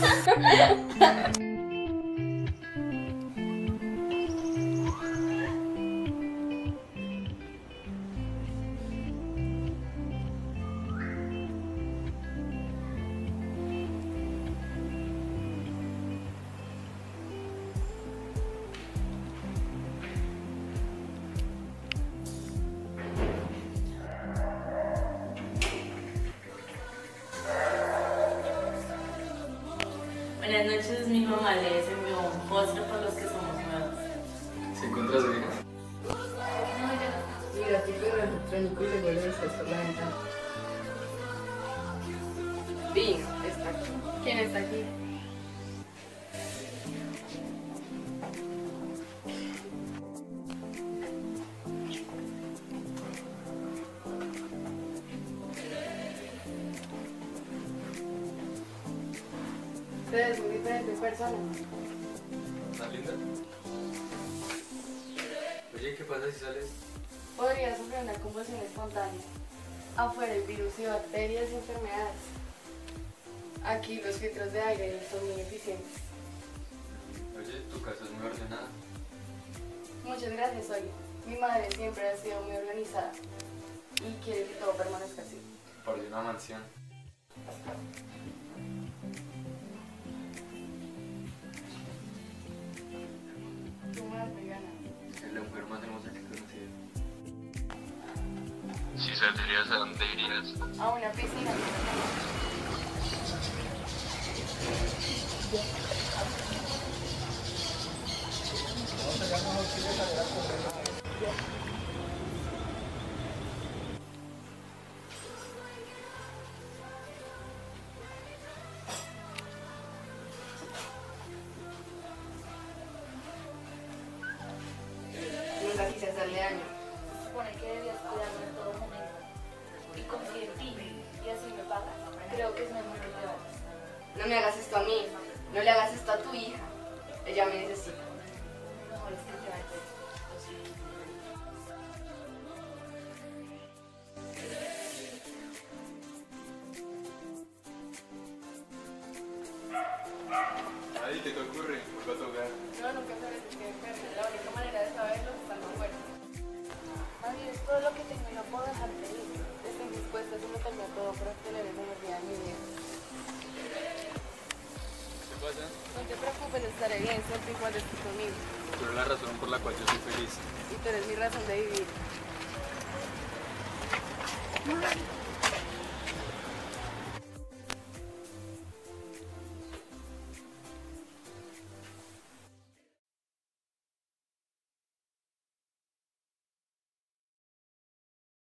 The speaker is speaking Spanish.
哈哈哈哈哈 noches, mi mamá les envió un postre por los que somos nuevos. ¿Se encuentra su hija? Mira, tu correo electrónico y le dices por la ventana. Vin, está aquí. ¿Quién está aquí? Ustedes son diferentes personas. ¿Está linda? Oye, ¿qué pasa si sales? Podría sufrir una convulsión espontánea. Afuera hay virus y bacterias y enfermedades. Aquí los filtros de aire son muy eficientes. Oye, tu casa es muy ordenada. Muchas gracias, Oli. Mi madre siempre ha sido muy organizada y quiere que todo permanezca así. Parece una mansión. Si saldrías, ¿a dónde irías? A una piscina. Hacerle daño. Se supone que debías cuidarme en todo momento. Y confío en ti. Y así me pagas. Creo que es mejor que te vayas. No me hagas esto a mí. No le hagas esto a tu hija. Ella me necesita. Mejor es que te vayas. Ay, ¿qué te ocurre? Vuelvo a tocar. No, nunca sabes que todo lo que tengo y no puedo dejarte ir. Estoy dispuesta a someterme a todo para obtener el mejor día de mi vida. ¿Qué pasa? No te preocupes, estaré bien siempre y cuando estés conmigo. Pero la razón por la cual yo soy feliz. Y tú eres mi razón de vivir.